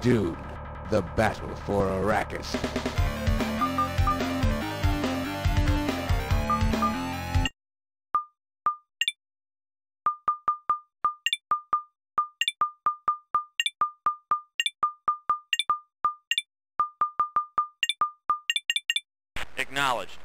Dune, the battle for Arrakis. Acknowledged.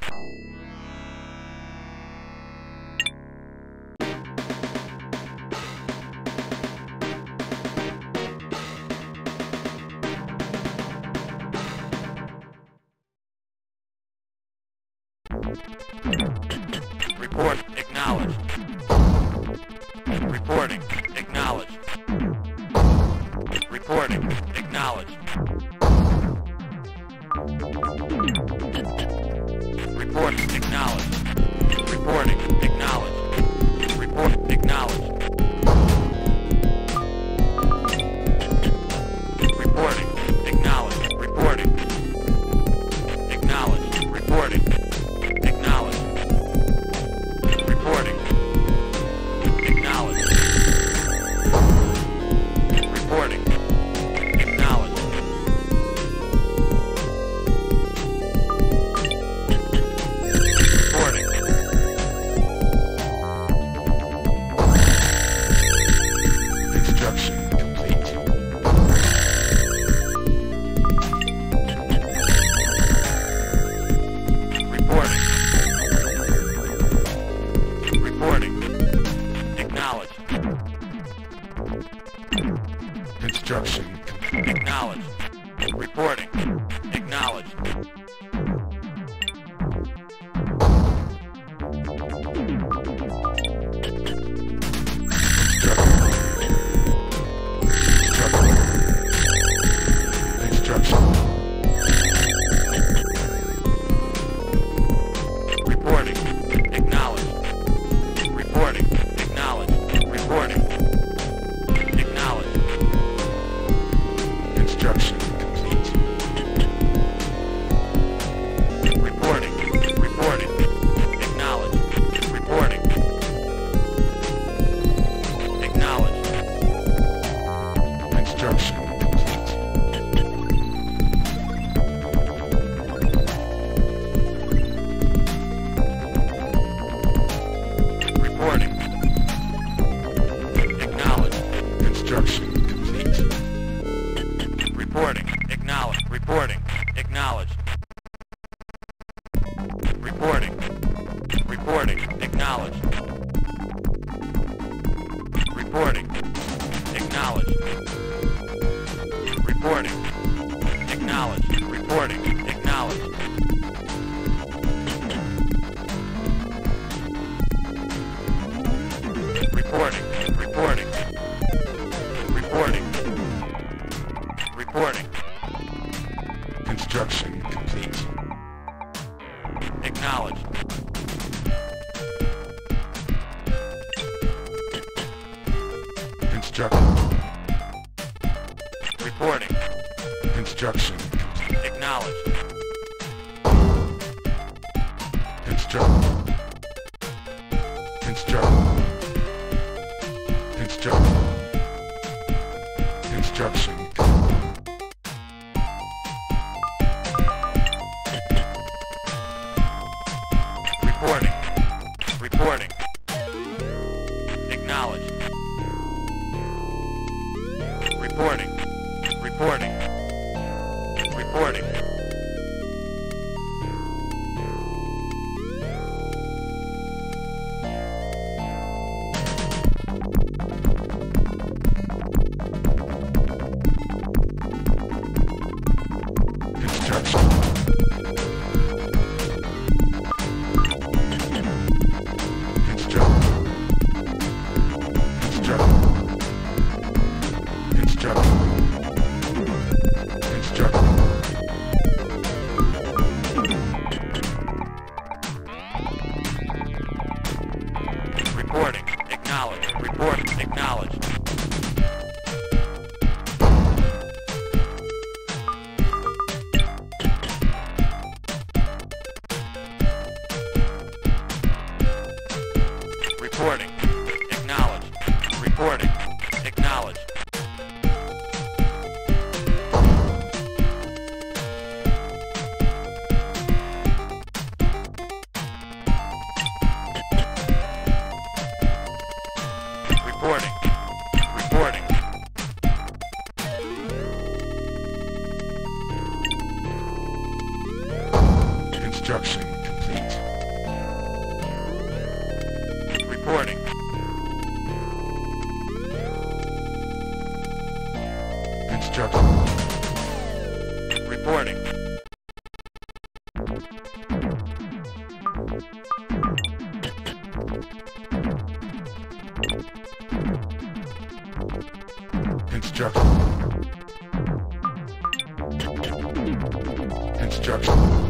knowledge. Construction. Reporting. Instruction. Acknowledge. Instruction. Roger. Construction. Construction.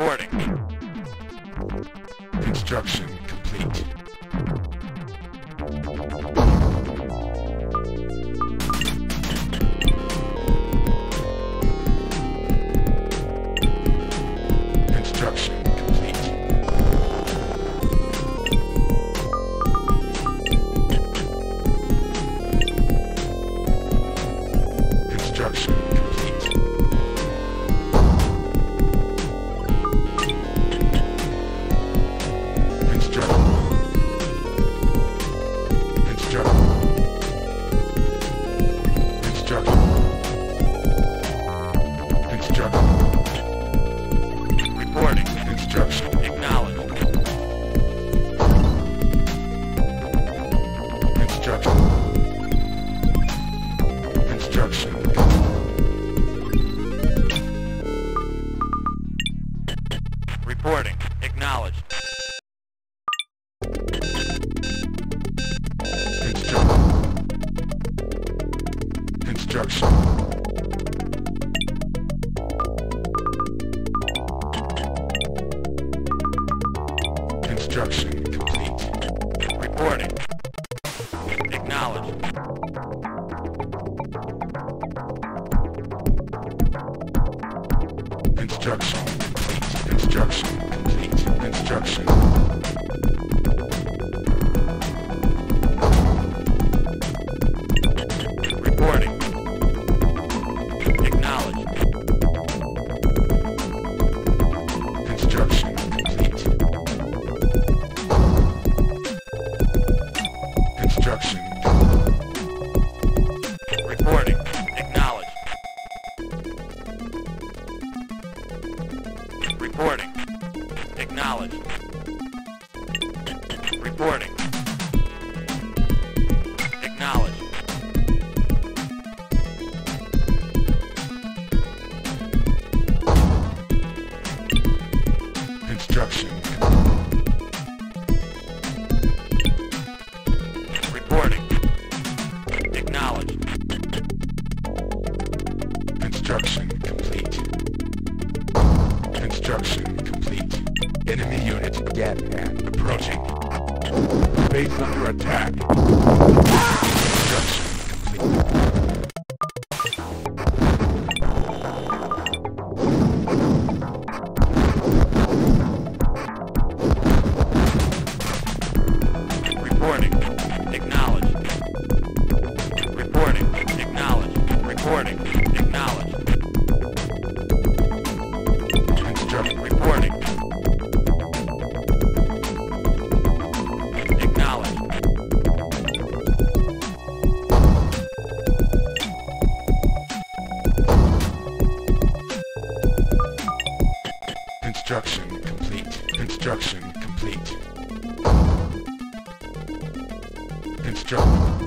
Reporting. Construction Construction. Construction. Construction.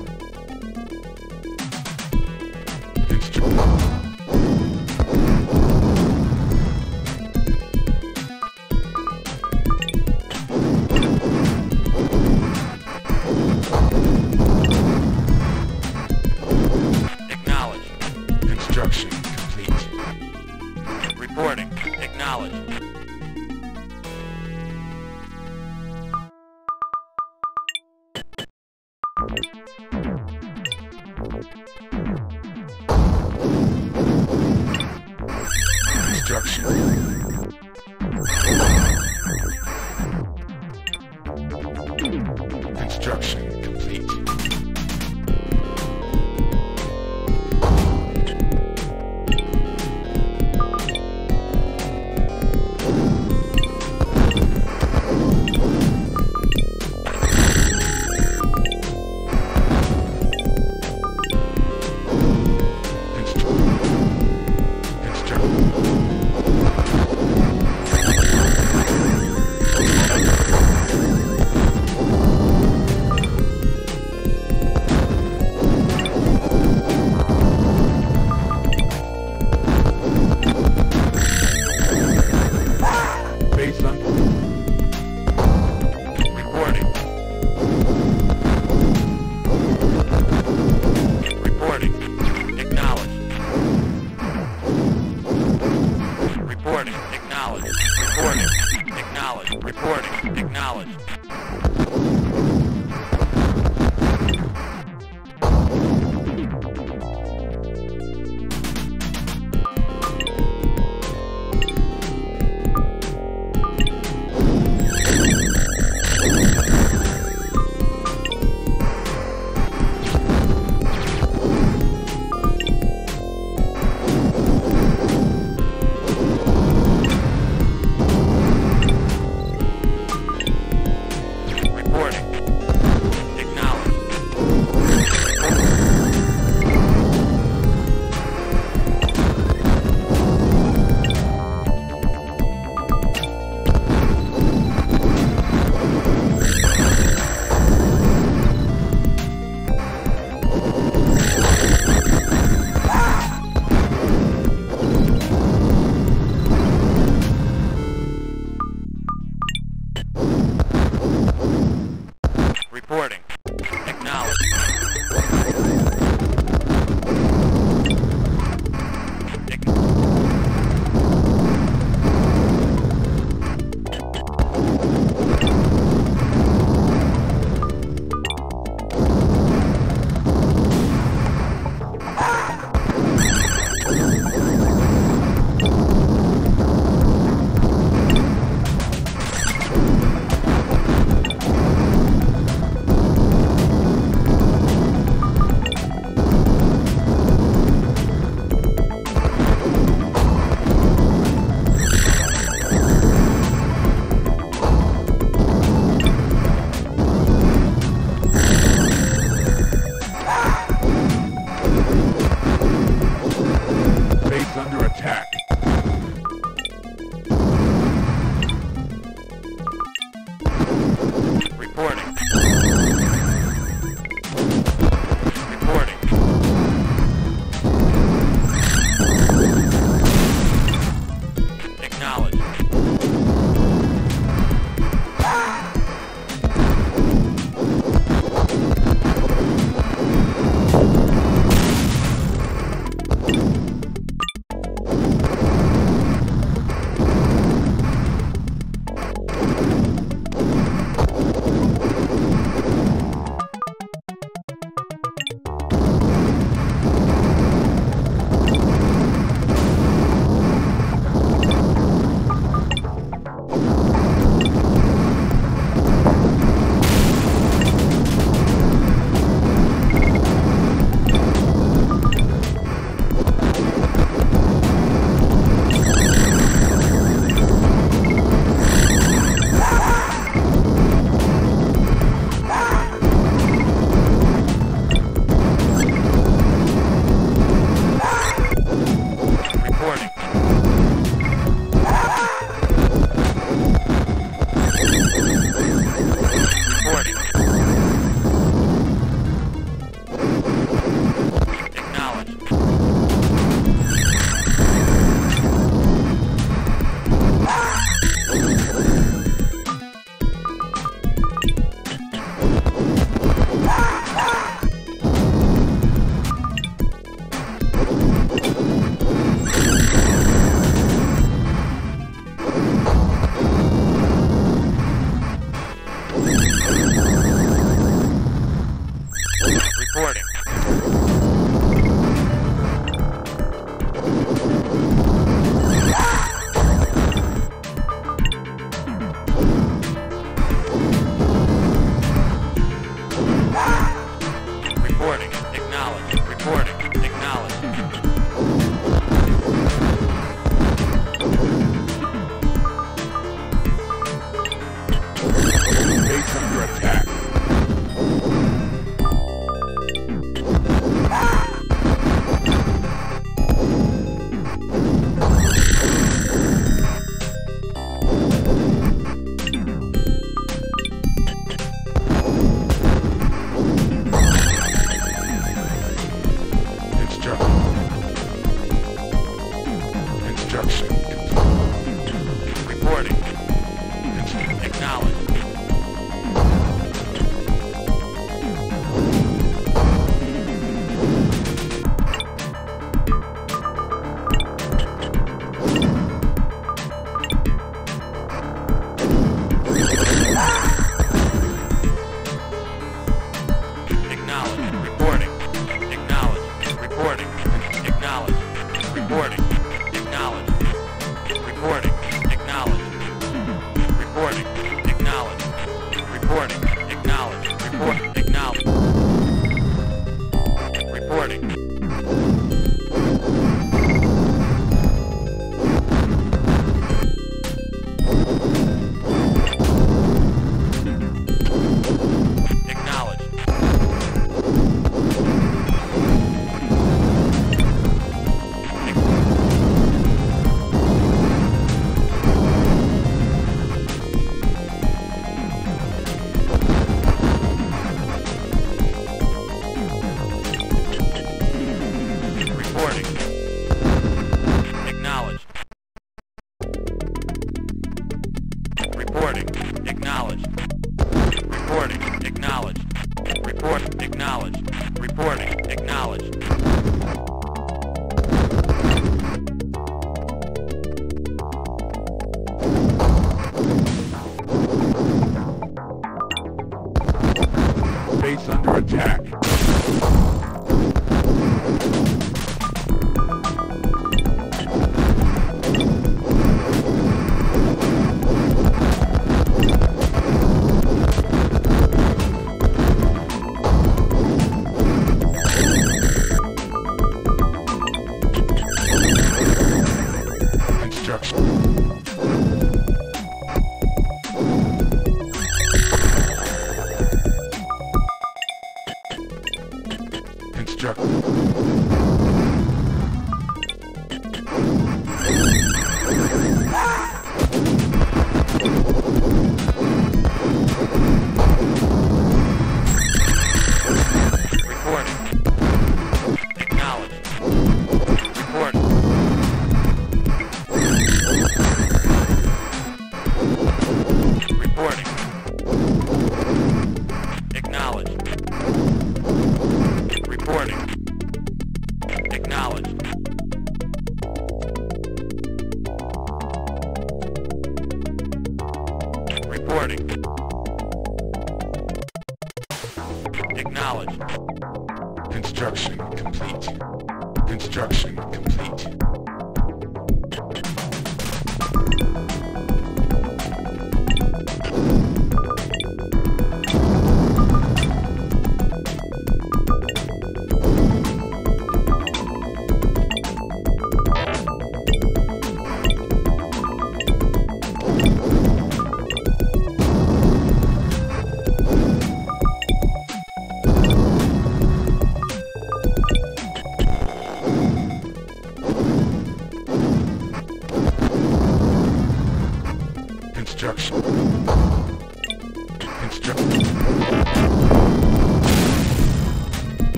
Acknowledged. Acknowledged.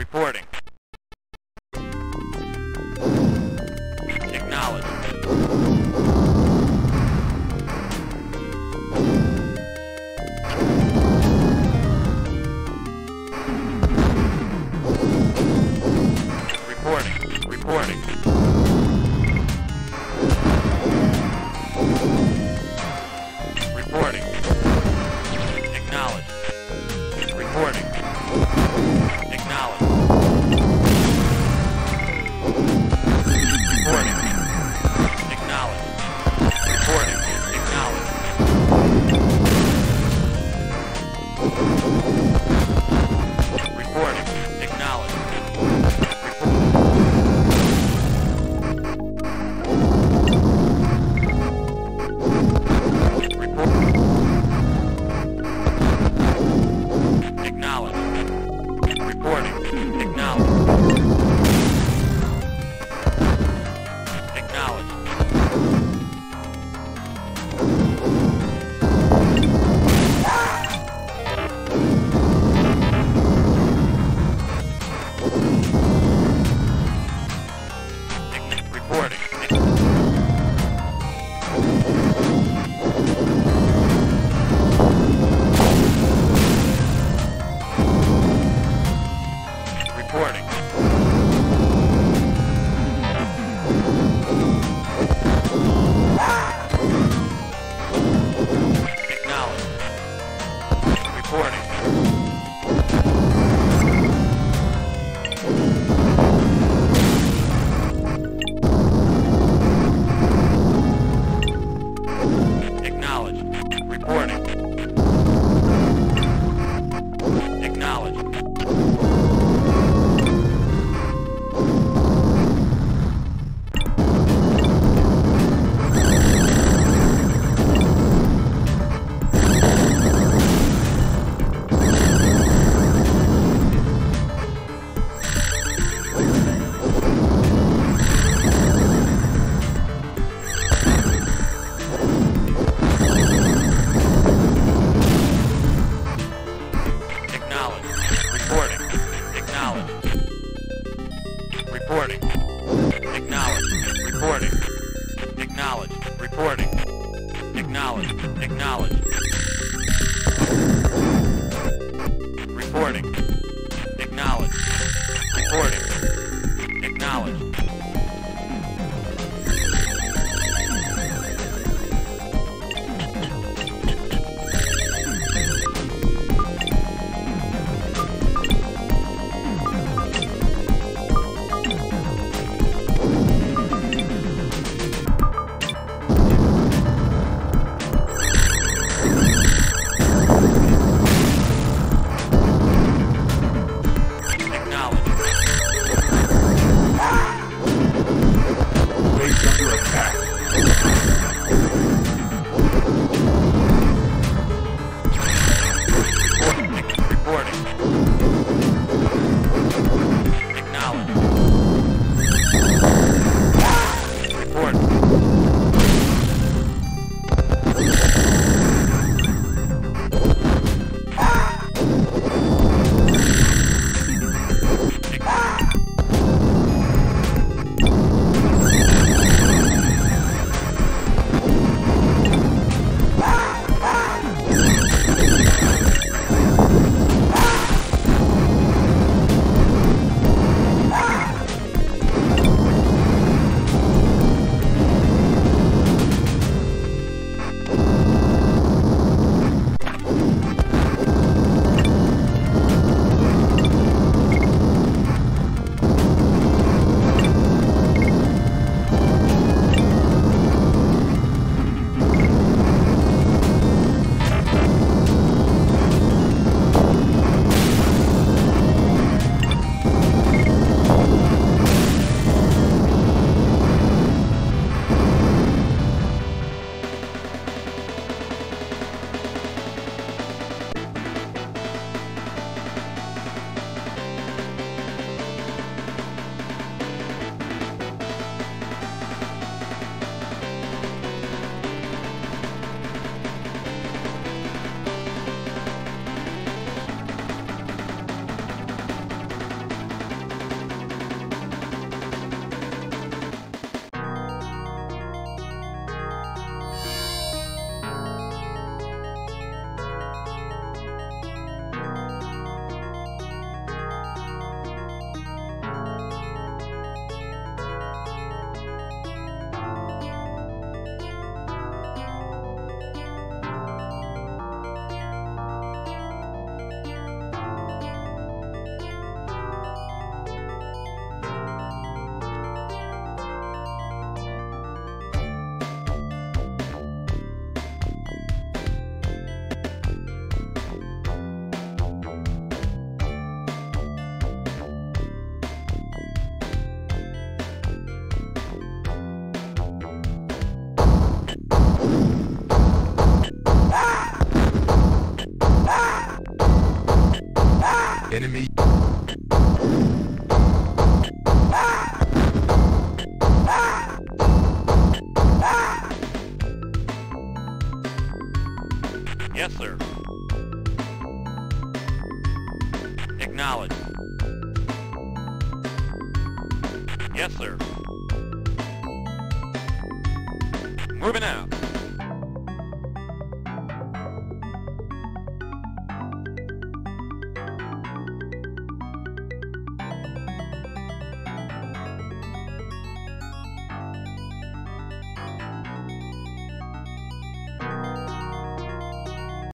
reporting.